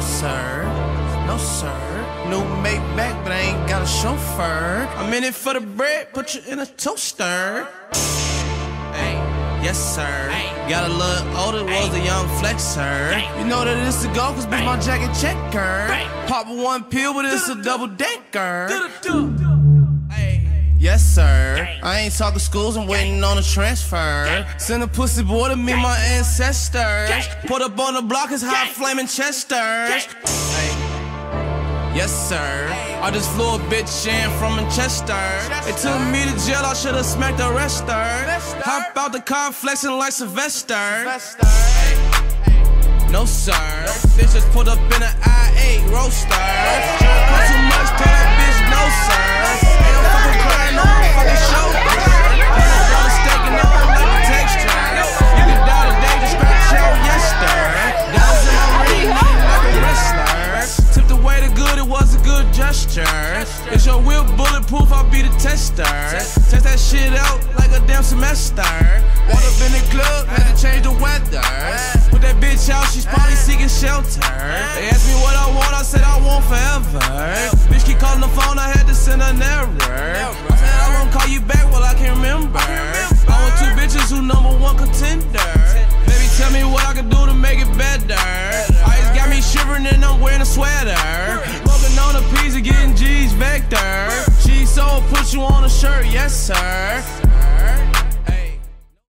sir. No, sir. New Maybach, but I ain't got a chauffeur. I'm in it for the bread, put you in a toaster. Hey, yes, sir. Got a little older, was a young flexer. You know that it's a go, cause bitch, my jacket checker. Pop one pill, but it's a double decker. Yes, sir. I ain't talking schools, I'm waiting on a transfer. Send a pussy boy to meet my ancestors. Put up on the block, it's hot flaming Chesters. Yes, sir. I just flew a bitch in from Manchester. It took me to jail, I should've smacked the rester. Hop out the car, flexing like Sylvester. No, sir. Bitch just put up in an i8 Roadster. Gesture. Is your wheel bulletproof? I'll be the tester. Test that shit out like a damn semester. Walk up in the club, had to change the weather. Put that bitch out, she's probably seeking shelter. They asked me what I want, I said I want forever. Bitch keep calling the phone, I had to send an error. I said I won't call you back, well I can't remember. I want two bitches who number one contender. Baby, tell me what I can do to make it better. Ice got me shivering and I'm wearing a sweater. Getting G's vector. Cheese soul, put you on a shirt, yes sir.